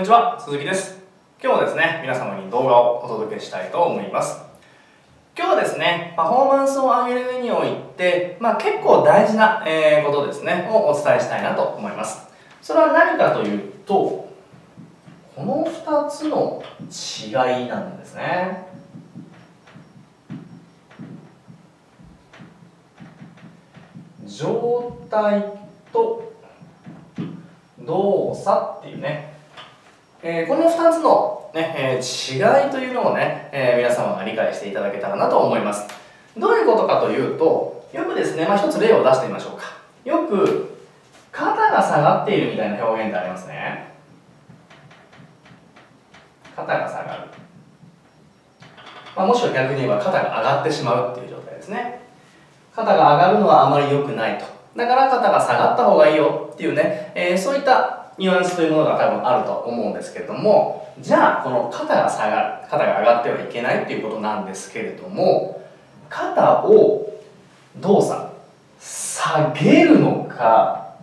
こんにちは、鈴木です。今日はですね、皆様に動画をお届けしたいと思います。今日はですね、パフォーマンスを上げる上において、まあ、結構大事な、えことですね、をお伝えしたいなと思います。それは何かというと、この2つの違いなんですね。状態と動作っていうねえー、この2つのね、えー、違いというのをね、えー、皆様が理解していただけたらなと思います。どういうことかというと、よくですね、まあ、一つ例を出してみましょうか。よく、肩が下がっているみたいな表現ってありますね。肩が下がる。まあ、もしくは逆に言えば肩が上がってしまうっていう状態ですね。肩が上がるのはあまり良くないと。だから肩が下がった方がいいよっていうね、えー、そういったニュアンスというものが多分あると思うんですけれどもじゃあこの肩が下がる肩が上がってはいけないっていうことなんですけれども肩を動作下げるのか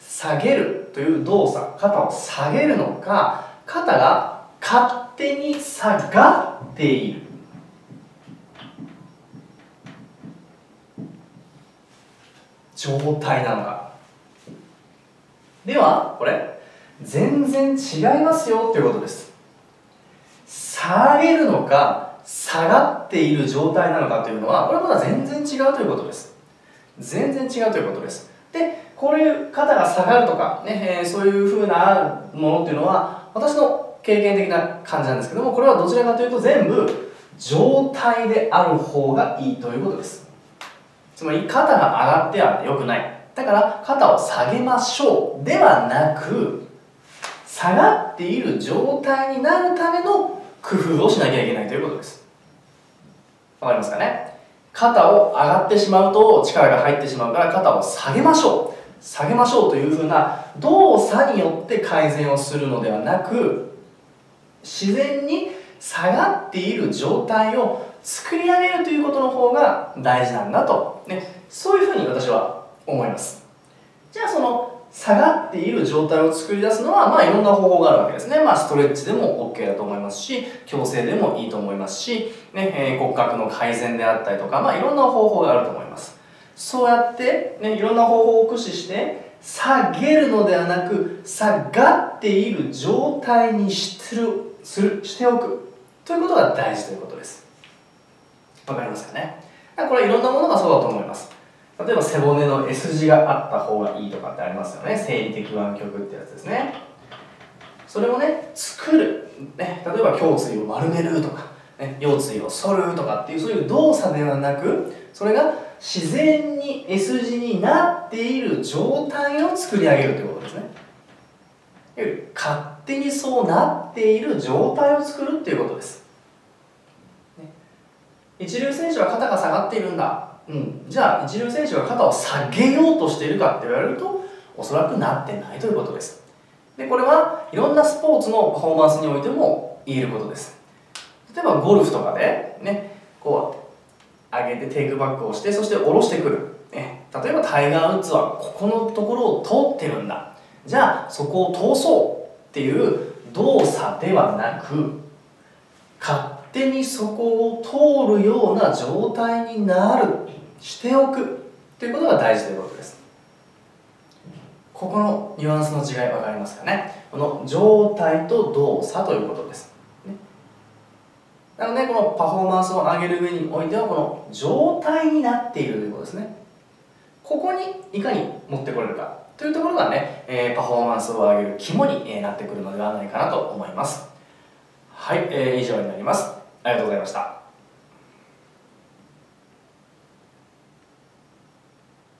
下げるという動作肩を下げるのか肩が勝手に下がっている。状態なのかではこれ全然違いますよということです。下げるのか下がっている状態なのかというのはこれまだ全然違うということです。全然違うということです。でこういう肩が下がるとか、ねえー、そういうふうなものっていうのは私の経験的な感じなんですけどもこれはどちらかというと全部状態である方がいいということです。つまり肩が上がっては良くない。だから肩を下げましょうではなく下がっている状態になるための工夫をしなきゃいけないということです。わかりますかね？肩を上がってしまうと力が入ってしまうから肩を下げましょう。下げましょうというふうな動作によって改善をするのではなく自然に下がっている状態を作り上げるということの方が大事なんだと、ね、そういうふうに私は思います。じゃあその下がっている状態を作り出すのはまあいろんな方法があるわけですね。まあストレッチでも OK だと思いますし矯正でもいいと思いますし、ねえー、骨格の改善であったりとかまあいろんな方法があると思います。そうやって、ね、いろんな方法を駆使して下げるのではなく下がっている状態にしてるするしておく。ということが大事ということです。わかりますかね。これはいろんなものがそうだと思います。例えば背骨の S 字があった方がいいとかってありますよね。生理的湾曲ってやつですね。それをね作る、ね、例えば胸椎を丸めるとか、ね、腰椎を反るとかっていうそういう動作ではなくそれが自然に S 字になっている状態を作り上げるということですね。勝手にそうなっている状態を作るっていうことです。一流選手は肩が下がっているんだ、うん、じゃあ一流選手が肩を下げようとしているかって言われるとおそらくなってないということです。でこれはいろんなスポーツのパフォーマンスにおいても言えることです。例えばゴルフとかでねこう上げてテイクバックをしてそして下ろしてくる、ね、例えばタイガー・ウッズはここのところを通ってるんだ。じゃあそこを通そうっていう動作ではなく手にそこを通るような状態になるしておく。ということが大事ということです。ここのニュアンスの違い分かりますかね？この状態と動作ということです、ね、なのでこのパフォーマンスを上げる上においてはこの状態になっているということですね。ここにいかに持ってこれるかというところがね、えー、パフォーマンスを上げる肝になってくるのではないかなと思います。はい、えー、以上になります。ありがとうございました。